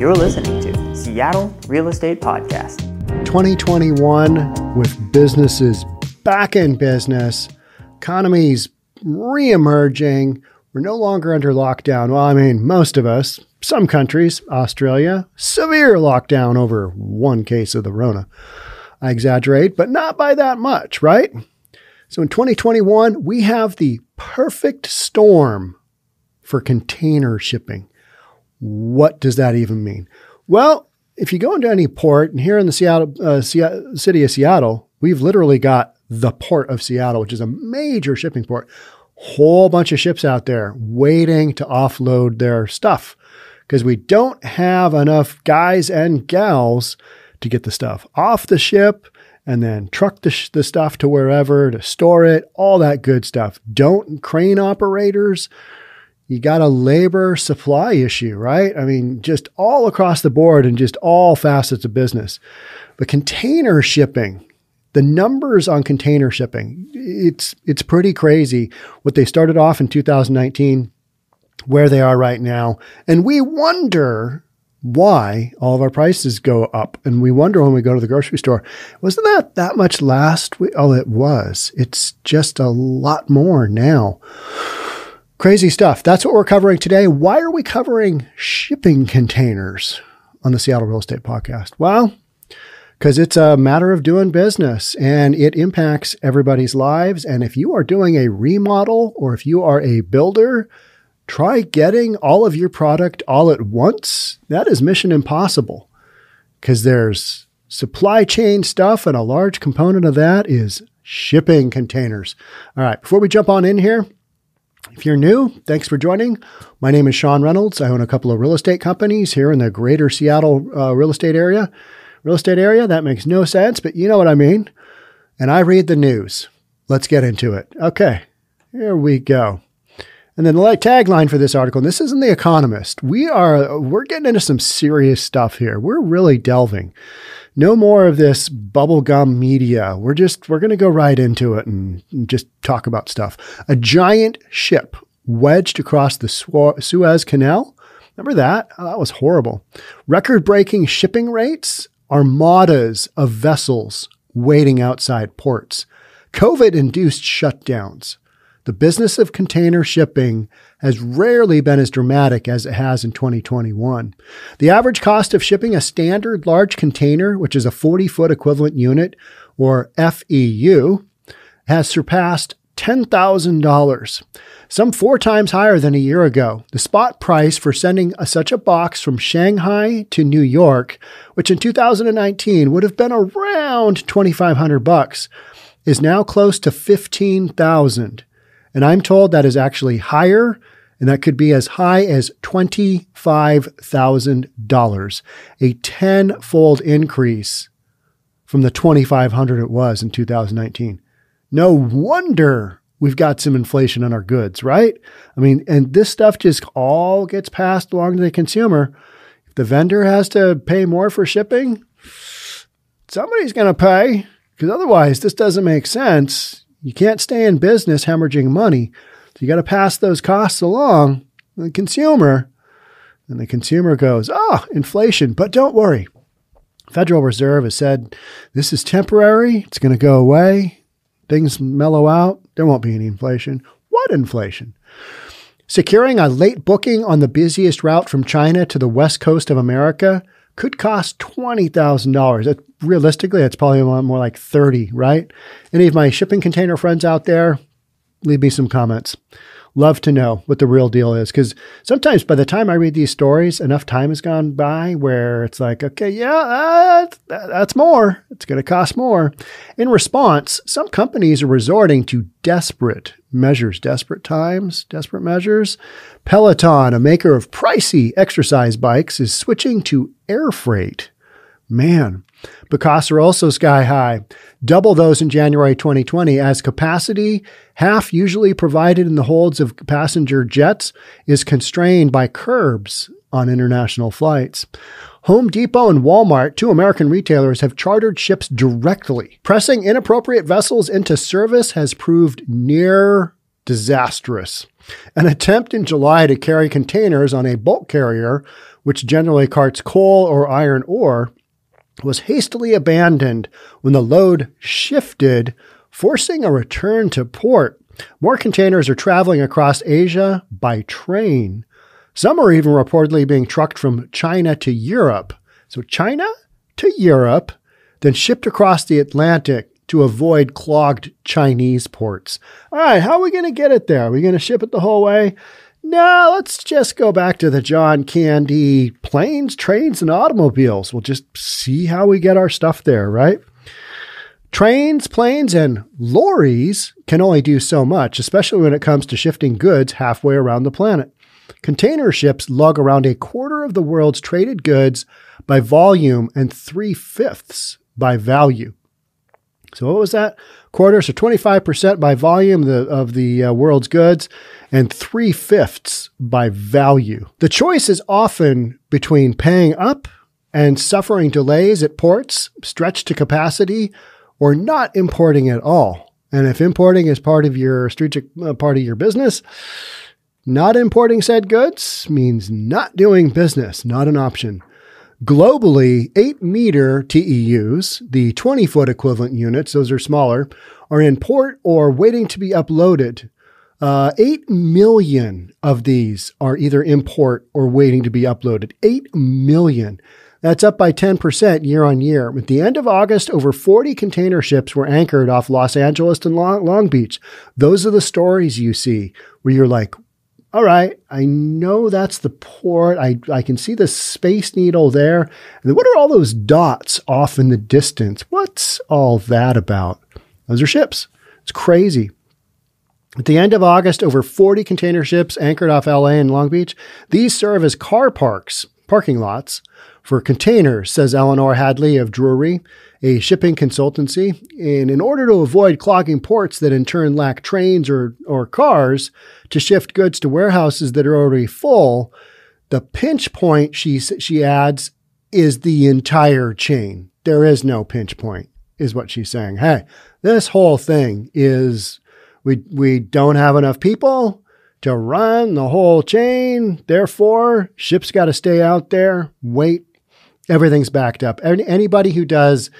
You're listening to Seattle Real Estate Podcast. 2021 with businesses back in business, economies re-emerging. We're no longer under lockdown. Well, I mean, most of us, some countries, Australia, severe lockdown over one case of the Rona. I exaggerate, but not by that much, right? So in 2021, we have the perfect storm for container shipping. What does that even mean? Well, if you go into any port, and here in the Seattle uh, city of Seattle, we've literally got the port of Seattle, which is a major shipping port. Whole bunch of ships out there waiting to offload their stuff because we don't have enough guys and gals to get the stuff off the ship and then truck the, sh- the stuff to wherever to store it, all that good stuff. Don't crane operators. You got a labor supply issue, right? I mean, just all across the board and just all facets of business. But container shipping, the numbers on container shipping, it's it's pretty crazy what they started off in 2019 where they are right now. And we wonder why all of our prices go up. And we wonder when we go to the grocery store, wasn't that that much last week? Oh, it was. It's just a lot more now. Crazy stuff. That's what we're covering today. Why are we covering shipping containers on the Seattle Real Estate Podcast? Well, because it's a matter of doing business and it impacts everybody's lives. And if you are doing a remodel or if you are a builder, try getting all of your product all at once. That is mission impossible because there's supply chain stuff, and a large component of that is shipping containers. All right, before we jump on in here, if you're new, thanks for joining. My name is Sean Reynolds. I own a couple of real estate companies here in the greater Seattle uh, real estate area. Real estate area, that makes no sense, but you know what I mean. And I read the news. Let's get into it. Okay, here we go. And then the tagline for this article, and this isn't The Economist. We are we're getting into some serious stuff here. We're really delving. No more of this bubblegum media. We're just we're going to go right into it and just talk about stuff. A giant ship wedged across the Suez Canal. Remember that? Oh, that was horrible. Record-breaking shipping rates, armadas of vessels waiting outside ports. COVID-induced shutdowns. The business of container shipping has rarely been as dramatic as it has in 2021. The average cost of shipping a standard large container, which is a 40 foot equivalent unit, or FEU, has surpassed $10,000, some four times higher than a year ago. The spot price for sending a, such a box from Shanghai to New York, which in 2019 would have been around 2500 bucks, is now close to 15,000. And I'm told that is actually higher, and that could be as high as $25,000, a tenfold increase from the 2500 it was in 2019. No wonder we've got some inflation on our goods, right? I mean, and this stuff just all gets passed along to the consumer. If the vendor has to pay more for shipping, somebody's going to pay because otherwise this doesn't make sense. You can't stay in business hemorrhaging money. So you got to pass those costs along to the consumer. And the consumer goes, oh, inflation. But don't worry. Federal Reserve has said this is temporary. It's going to go away. Things mellow out. There won't be any inflation. What inflation? Securing a late booking on the busiest route from China to the west coast of America could cost $20,000. Realistically, that's probably more like 30, right? Any of my shipping container friends out there, leave me some comments. Love to know what the real deal is because sometimes by the time I read these stories, enough time has gone by where it's like, okay, yeah, that's, that's more. It's going to cost more. In response, some companies are resorting to desperate measures, desperate times, desperate measures. Peloton, a maker of pricey exercise bikes, is switching to air freight. Man, costs are also sky high, double those in January 2020, as capacity, half usually provided in the holds of passenger jets, is constrained by curbs on international flights. Home Depot and Walmart, two American retailers, have chartered ships directly. Pressing inappropriate vessels into service has proved near disastrous. An attempt in July to carry containers on a bulk carrier, which generally carts coal or iron ore, was hastily abandoned when the load shifted, forcing a return to port. More containers are traveling across Asia by train. Some are even reportedly being trucked from China to Europe. So, China to Europe, then shipped across the Atlantic to avoid clogged Chinese ports. All right, how are we going to get it there? Are we going to ship it the whole way? No, let's just go back to the John Candy planes, trains, and automobiles. We'll just see how we get our stuff there, right? Trains, planes, and lorries can only do so much, especially when it comes to shifting goods halfway around the planet. Container ships lug around a quarter of the world's traded goods by volume and three fifths by value. So what was that? Quarter, so 25% by volume the, of the uh, world's goods and three fifths by value. The choice is often between paying up and suffering delays at ports, stretched to capacity, or not importing at all. And if importing is part of your strategic uh, part of your business, not importing said goods means not doing business, not an option. Globally, 8 meter TEUs, the 20 foot equivalent units, those are smaller, are in port or waiting to be uploaded. Uh, 8 million of these are either in port or waiting to be uploaded. 8 million. That's up by 10% year on year. At the end of August, over 40 container ships were anchored off Los Angeles and Long Beach. Those are the stories you see where you're like, all right, I know that's the port. I, I can see the Space Needle there. And what are all those dots off in the distance? What's all that about? Those are ships. It's crazy. At the end of August, over 40 container ships anchored off LA and Long Beach. These serve as car parks, parking lots for containers, says Eleanor Hadley of Drewry a shipping consultancy. And in order to avoid clogging ports that in turn lack trains or, or cars to shift goods to warehouses that are already full, the pinch point, she, she adds, is the entire chain. There is no pinch point, is what she's saying. Hey, this whole thing is we, we don't have enough people to run the whole chain. Therefore, ships got to stay out there, wait everything's backed up. And Anybody who does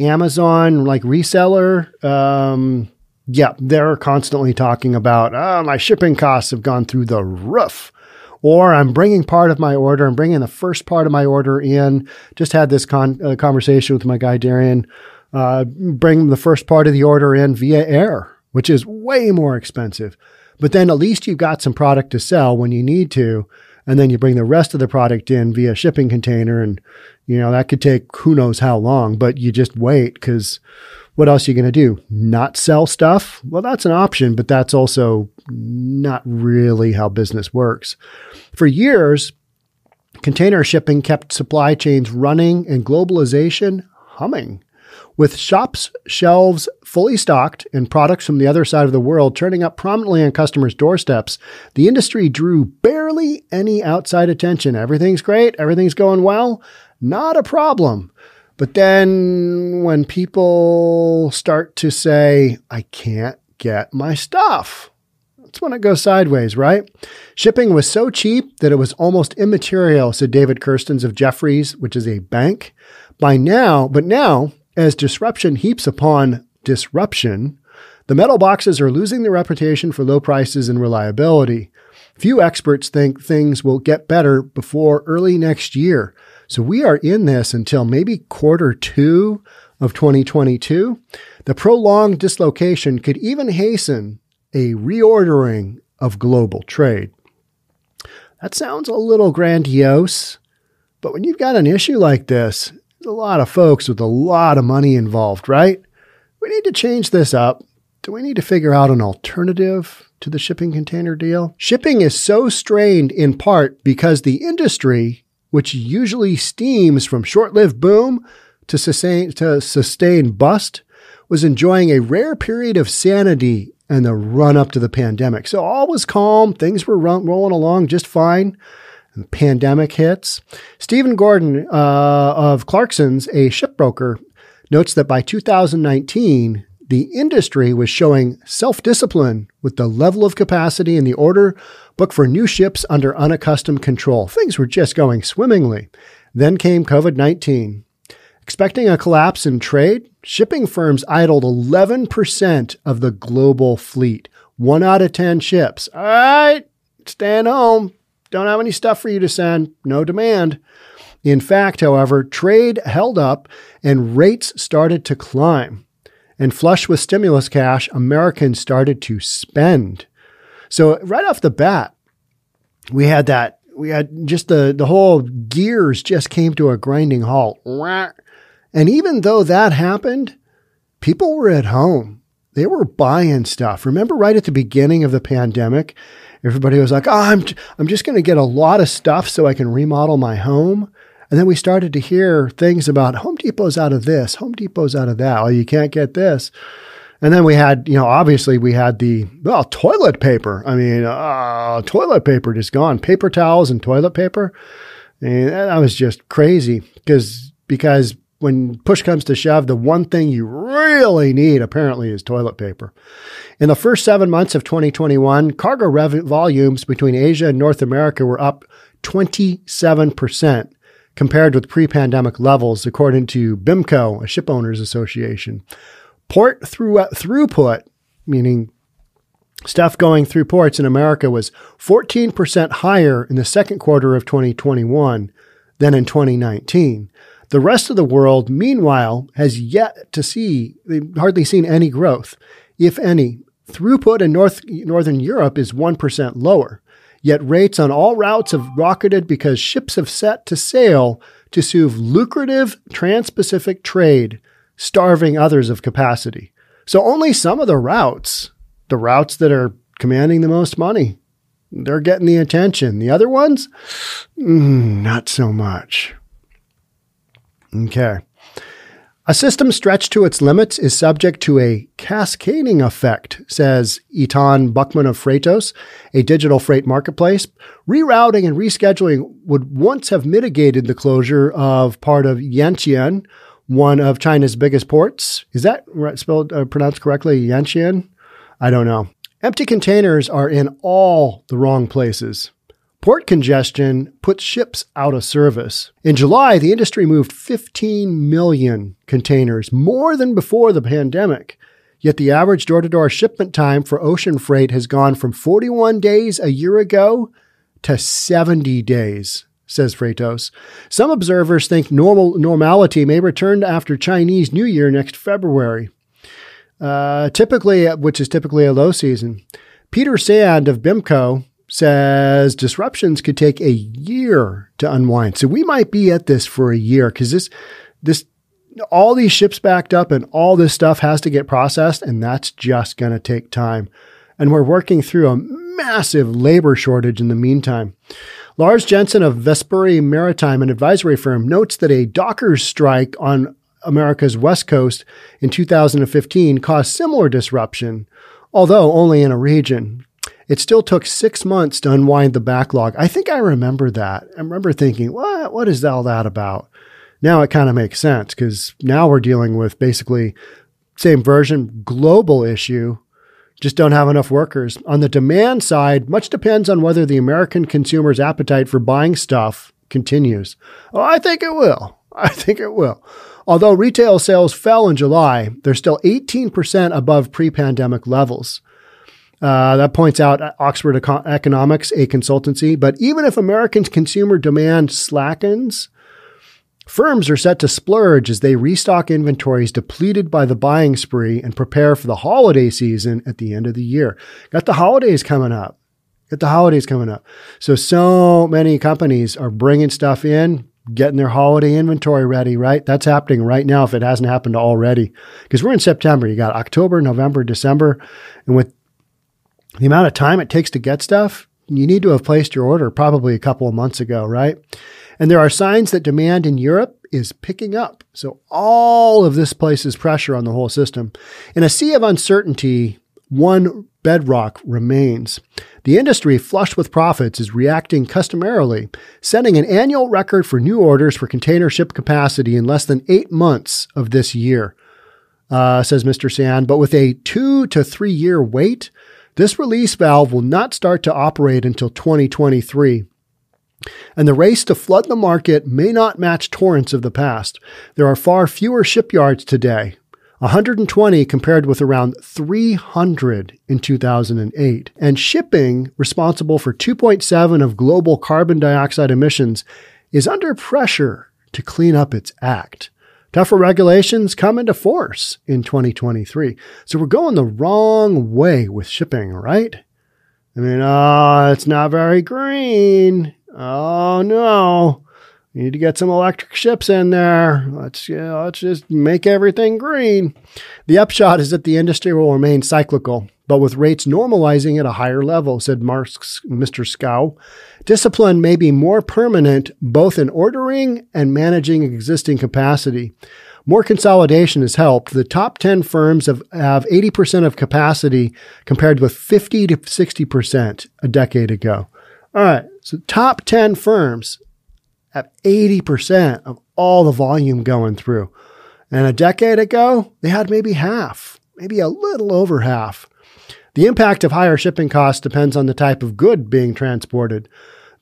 Amazon like reseller, um, yeah, they're constantly talking about oh, my shipping costs have gone through the roof. Or I'm bringing part of my order, I'm bringing the first part of my order in. Just had this con- uh, conversation with my guy Darian. Uh, bring the first part of the order in via air, which is way more expensive. But then at least you've got some product to sell when you need to and then you bring the rest of the product in via shipping container and you know that could take who knows how long but you just wait because what else are you going to do? Not sell stuff? Well that's an option but that's also not really how business works. For years container shipping kept supply chains running and globalization humming with shops' shelves fully stocked and products from the other side of the world turning up prominently on customers' doorsteps, the industry drew barely any outside attention. Everything's great, everything's going well, not a problem. But then when people start to say, I can't get my stuff, that's when it goes sideways, right? Shipping was so cheap that it was almost immaterial, said David Kerstens of Jefferies, which is a bank. By now, but now, as disruption heaps upon disruption, the metal boxes are losing their reputation for low prices and reliability. Few experts think things will get better before early next year. So we are in this until maybe quarter two of 2022. The prolonged dislocation could even hasten a reordering of global trade. That sounds a little grandiose, but when you've got an issue like this, there's a lot of folks with a lot of money involved, right? We need to change this up. Do we need to figure out an alternative to the shipping container deal? Shipping is so strained in part because the industry, which usually steams from short lived boom to sustain, to sustain bust, was enjoying a rare period of sanity in the run up to the pandemic. So all was calm, things were run, rolling along just fine and pandemic hits. Stephen Gordon uh, of Clarksons, a shipbroker, notes that by 2019, the industry was showing self discipline with the level of capacity in the order book for new ships under unaccustomed control. Things were just going swimmingly. Then came COVID 19. Expecting a collapse in trade, shipping firms idled 11% of the global fleet. One out of 10 ships. All right, staying home. Don't have any stuff for you to send. No demand. In fact, however, trade held up and rates started to climb. And flush with stimulus cash, Americans started to spend. So right off the bat, we had that. We had just the, the whole gears just came to a grinding halt. And even though that happened, people were at home. They were buying stuff. Remember right at the beginning of the pandemic, everybody was like, "Oh, I'm I'm just going to get a lot of stuff so I can remodel my home." And then we started to hear things about Home Depot's out of this, Home Depot's out of that. Oh, you can't get this. And then we had, you know, obviously we had the, well, toilet paper. I mean, uh, toilet paper just gone. Paper towels and toilet paper. And that was just crazy because, because when push comes to shove, the one thing you really need apparently is toilet paper. In the first seven months of 2021, cargo rev- volumes between Asia and North America were up 27% compared with pre pandemic levels, according to BIMCO, a ship owners association. Port through, throughput, meaning stuff going through ports in America, was 14% higher in the second quarter of 2021 than in 2019. The rest of the world, meanwhile, has yet to see, they've hardly seen any growth, if any. Throughput in North, Northern Europe is 1% lower. Yet rates on all routes have rocketed because ships have set to sail to soothe lucrative trans Pacific trade, starving others of capacity. So only some of the routes, the routes that are commanding the most money, they're getting the attention. The other ones, mm, not so much. Okay. A system stretched to its limits is subject to a cascading effect, says Eytan Buchman of Freightos, a digital freight marketplace. Rerouting and rescheduling would once have mitigated the closure of part of Yantian, one of China's biggest ports. Is that spelled uh, pronounced correctly? Yantian? I don't know. Empty containers are in all the wrong places. Port congestion puts ships out of service. In July, the industry moved 15 million containers, more than before the pandemic. Yet the average door to door shipment time for ocean freight has gone from 41 days a year ago to 70 days, says Freightos. Some observers think normal normality may return after Chinese New Year next February, uh, typically, which is typically a low season. Peter Sand of BIMCO says disruptions could take a year to unwind. So we might be at this for a year because this, this, all these ships backed up and all this stuff has to get processed, and that's just going to take time. And we're working through a massive labor shortage in the meantime. Lars Jensen of Vespucci Maritime, an advisory firm, notes that a dockers strike on America's West Coast in 2015 caused similar disruption, although only in a region. It still took six months to unwind the backlog. I think I remember that. I remember thinking, what, what is all that about? Now it kind of makes sense because now we're dealing with basically same version, global issue, just don't have enough workers. On the demand side, much depends on whether the American consumer's appetite for buying stuff continues. Oh, I think it will. I think it will. Although retail sales fell in July, they're still 18% above pre pandemic levels. Uh, that points out Oxford Eco- Economics, a consultancy. But even if American consumer demand slackens, firms are set to splurge as they restock inventories depleted by the buying spree and prepare for the holiday season at the end of the year. Got the holidays coming up. Got the holidays coming up. So, so many companies are bringing stuff in, getting their holiday inventory ready, right? That's happening right now if it hasn't happened already. Because we're in September. You got October, November, December. And with the amount of time it takes to get stuff, you need to have placed your order probably a couple of months ago, right? And there are signs that demand in Europe is picking up. So all of this places pressure on the whole system. In a sea of uncertainty, one bedrock remains. The industry, flush with profits, is reacting customarily, setting an annual record for new orders for container ship capacity in less than eight months of this year. uh, says Mr. Sand. But with a two to three year wait, this release valve will not start to operate until 2023. And the race to flood the market may not match torrents of the past. There are far fewer shipyards today, 120 compared with around 300 in 2008. And shipping, responsible for 2.7 of global carbon dioxide emissions, is under pressure to clean up its act. Tougher regulations come into force in 2023. So we're going the wrong way with shipping, right? I mean, oh, it's not very green. Oh no. We need to get some electric ships in there. Let's, yeah, let's just make everything green. The upshot is that the industry will remain cyclical, but with rates normalizing at a higher level, said Mr. Scow. Discipline may be more permanent both in ordering and managing existing capacity. More consolidation has helped. The top 10 firms have, have 80% of capacity compared with 50 to 60% a decade ago. All right, so top 10 firms have 80% of all the volume going through. And a decade ago, they had maybe half, maybe a little over half. The impact of higher shipping costs depends on the type of good being transported.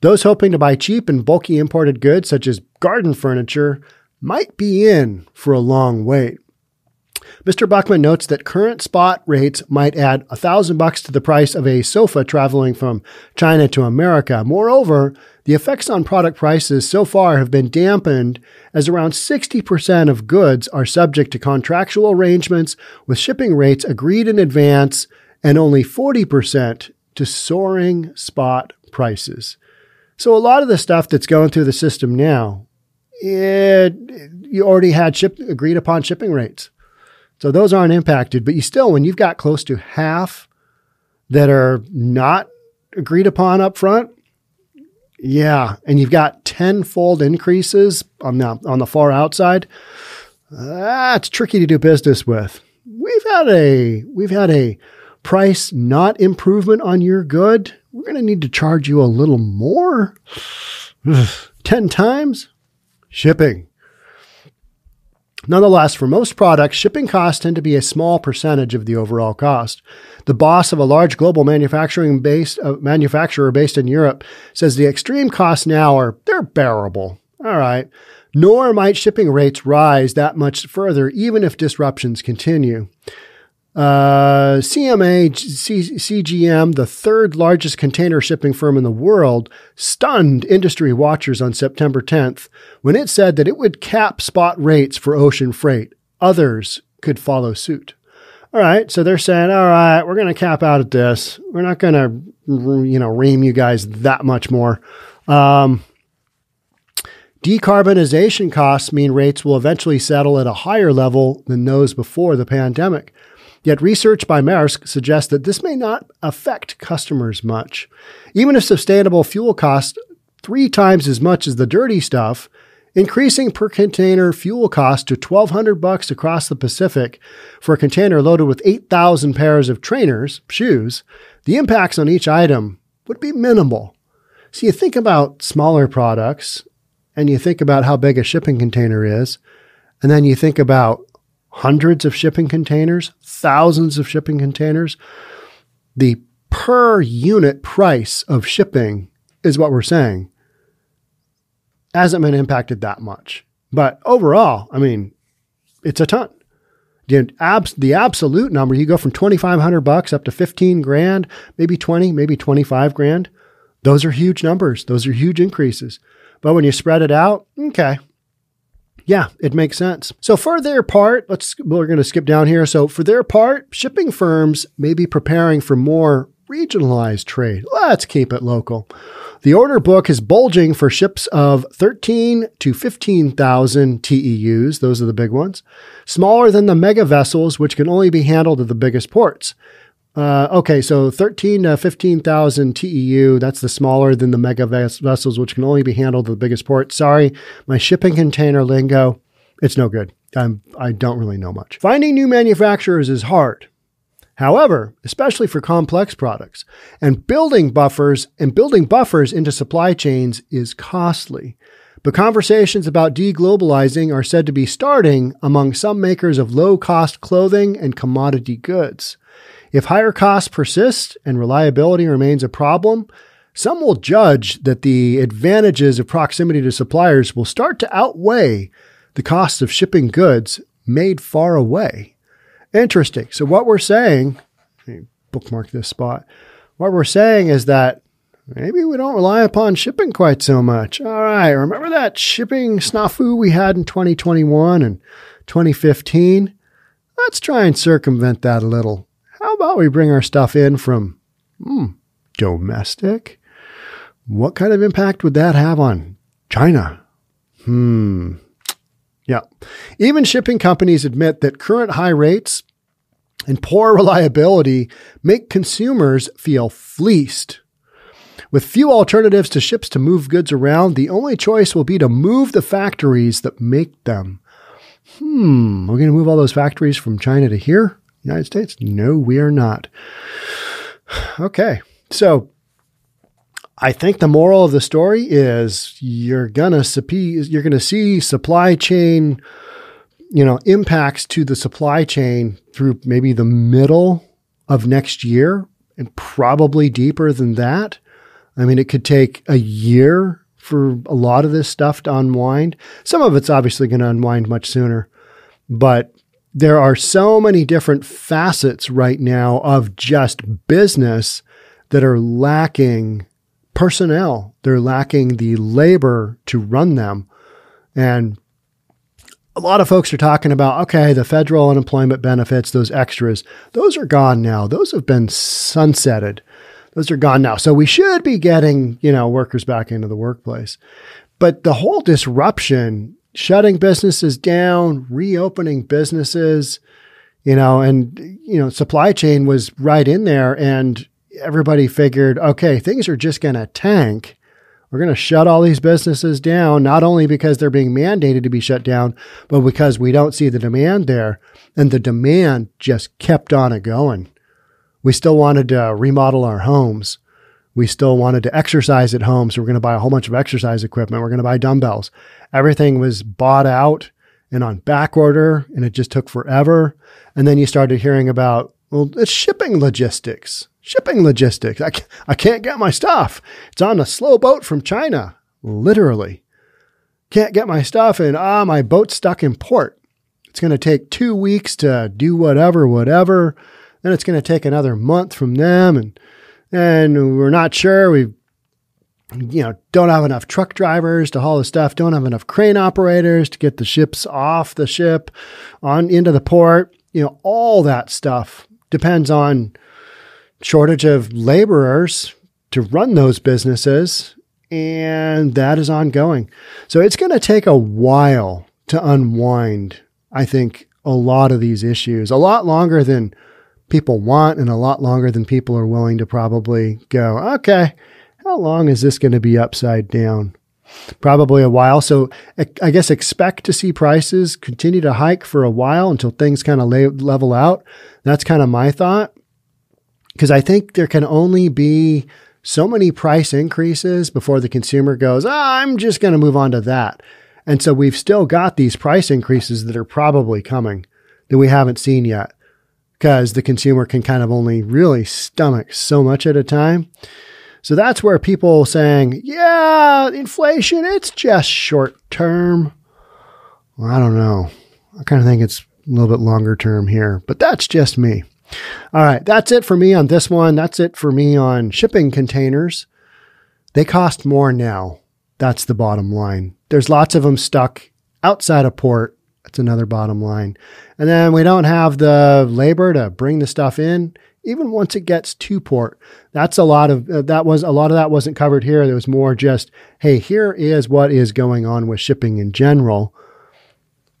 Those hoping to buy cheap and bulky imported goods, such as garden furniture, might be in for a long wait. Mr. Buchman notes that current spot rates might add a thousand bucks to the price of a sofa traveling from China to America. Moreover, the effects on product prices so far have been dampened as around 60% of goods are subject to contractual arrangements with shipping rates agreed in advance and only 40% to soaring spot prices. So a lot of the stuff that's going through the system now, it, you already had ship, agreed upon shipping rates. So those aren't impacted, but you still, when you've got close to half that are not agreed upon up front, yeah, and you've got tenfold increases on the on the far outside. That's tricky to do business with. We've had a we've had a price not improvement on your good. We're going to need to charge you a little more. 10 times shipping. Nonetheless, for most products, shipping costs tend to be a small percentage of the overall cost. The boss of a large global manufacturing based uh, manufacturer based in Europe says the extreme costs now are they're bearable. All right. Nor might shipping rates rise that much further even if disruptions continue. Uh, CMA C- CGM, the third largest container shipping firm in the world, stunned industry watchers on September 10th when it said that it would cap spot rates for ocean freight. Others could follow suit. All right, so they're saying, all right, we're going to cap out at this. We're not going to, you know, ream you guys that much more. Um, decarbonization costs mean rates will eventually settle at a higher level than those before the pandemic. Yet research by Maersk suggests that this may not affect customers much. Even if sustainable fuel costs three times as much as the dirty stuff, increasing per container fuel cost to 1200 bucks across the Pacific for a container loaded with 8,000 pairs of trainers, shoes, the impacts on each item would be minimal. So you think about smaller products and you think about how big a shipping container is, and then you think about hundreds of shipping containers, thousands of shipping containers. The per unit price of shipping is what we're saying hasn't been impacted that much. But overall, I mean, it's a ton. The, abs- the absolute number, you go from 2,500 bucks up to 15 grand, maybe 20, maybe 25 grand. Those are huge numbers. Those are huge increases. But when you spread it out, okay, yeah, it makes sense. So for their part, let's we're going to skip down here. So for their part, shipping firms may be preparing for more regionalized trade. Let's keep it local. The order book is bulging for ships of 13 to 15,000 TEUs. Those are the big ones. Smaller than the mega vessels, which can only be handled at the biggest ports. Uh, okay, so 13 to 15,000 TEU, that's the smaller than the mega ves- vessels, which can only be handled at the biggest port. Sorry, my shipping container lingo, it's no good. I'm, I don't really know much. Finding new manufacturers is hard. However, especially for complex products, and building buffers and building buffers into supply chains is costly. But conversations about deglobalizing are said to be starting among some makers of low cost clothing and commodity goods. If higher costs persist and reliability remains a problem, some will judge that the advantages of proximity to suppliers will start to outweigh the costs of shipping goods made far away. Interesting. So, what we're saying, bookmark this spot, what we're saying is that maybe we don't rely upon shipping quite so much. All right, remember that shipping snafu we had in 2021 and 2015? Let's try and circumvent that a little. We bring our stuff in from hmm, domestic? What kind of impact would that have on China? Hmm. Yeah. Even shipping companies admit that current high rates and poor reliability make consumers feel fleeced. With few alternatives to ships to move goods around, the only choice will be to move the factories that make them. Hmm, we're going to move all those factories from China to here? United States? No, we are not. Okay, so I think the moral of the story is you're gonna you're gonna see supply chain, you know, impacts to the supply chain through maybe the middle of next year, and probably deeper than that. I mean, it could take a year for a lot of this stuff to unwind. Some of it's obviously going to unwind much sooner, but there are so many different facets right now of just business that are lacking personnel. They're lacking the labor to run them. And a lot of folks are talking about, okay, the federal unemployment benefits, those extras, those are gone now. Those have been sunsetted. Those are gone now. So we should be getting, you know, workers back into the workplace. But the whole disruption shutting businesses down, reopening businesses, you know, and, you know, supply chain was right in there. And everybody figured, okay, things are just going to tank. We're going to shut all these businesses down, not only because they're being mandated to be shut down, but because we don't see the demand there. And the demand just kept on it going. We still wanted to remodel our homes. We still wanted to exercise at home. So we're going to buy a whole bunch of exercise equipment. We're going to buy dumbbells. Everything was bought out and on back order, and it just took forever. And then you started hearing about, well, it's shipping logistics. Shipping logistics. I, I can't get my stuff. It's on a slow boat from China, literally. Can't get my stuff, and ah, my boat's stuck in port. It's going to take two weeks to do whatever, whatever. Then it's going to take another month from them, and and we're not sure. We, you know, don't have enough truck drivers to haul the stuff. Don't have enough crane operators to get the ships off the ship on into the port. You know, all that stuff depends on shortage of laborers to run those businesses, and that is ongoing. So it's going to take a while to unwind. I think a lot of these issues, a lot longer than people want and a lot longer than people are willing to probably go, okay, how long is this going to be upside down? Probably a while. So I guess expect to see prices continue to hike for a while until things kind of level out. That's kind of my thought. Because I think there can only be so many price increases before the consumer goes, oh, I'm just going to move on to that. And so we've still got these price increases that are probably coming that we haven't seen yet because the consumer can kind of only really stomach so much at a time. So that's where people saying, yeah, inflation, it's just short term. Well, I don't know. I kind of think it's a little bit longer term here, but that's just me. All right, that's it for me on this one. That's it for me on shipping containers. They cost more now. That's the bottom line. There's lots of them stuck outside a port that's another bottom line. And then we don't have the labor to bring the stuff in, even once it gets to port. That's a lot of uh, that was a lot of that wasn't covered here. There was more just, hey, here is what is going on with shipping in general.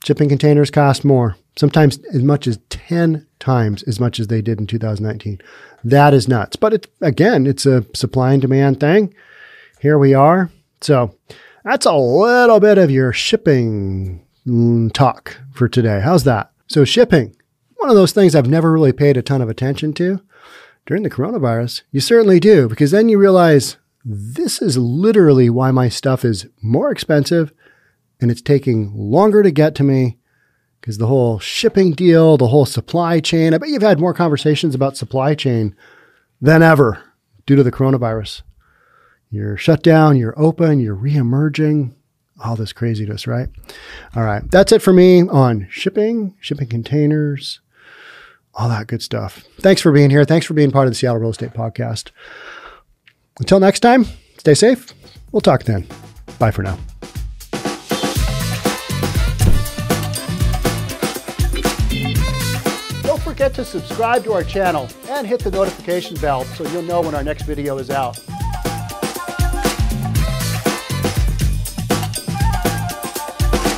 Shipping containers cost more, sometimes as much as 10 times as much as they did in 2019. That is nuts. But it, again, it's a supply and demand thing. Here we are. So that's a little bit of your shipping talk for today. How's that? So, shipping, one of those things I've never really paid a ton of attention to. During the coronavirus, you certainly do, because then you realize this is literally why my stuff is more expensive and it's taking longer to get to me because the whole shipping deal, the whole supply chain, I bet you've had more conversations about supply chain than ever due to the coronavirus. You're shut down, you're open, you're reemerging, all this craziness, right? All right. That's it for me on shipping, shipping containers, all that good stuff. Thanks for being here. Thanks for being part of the Seattle Real Estate Podcast. Until next time, stay safe. We'll talk then. Bye for now. Don't forget to subscribe to our channel and hit the notification bell so you'll know when our next video is out.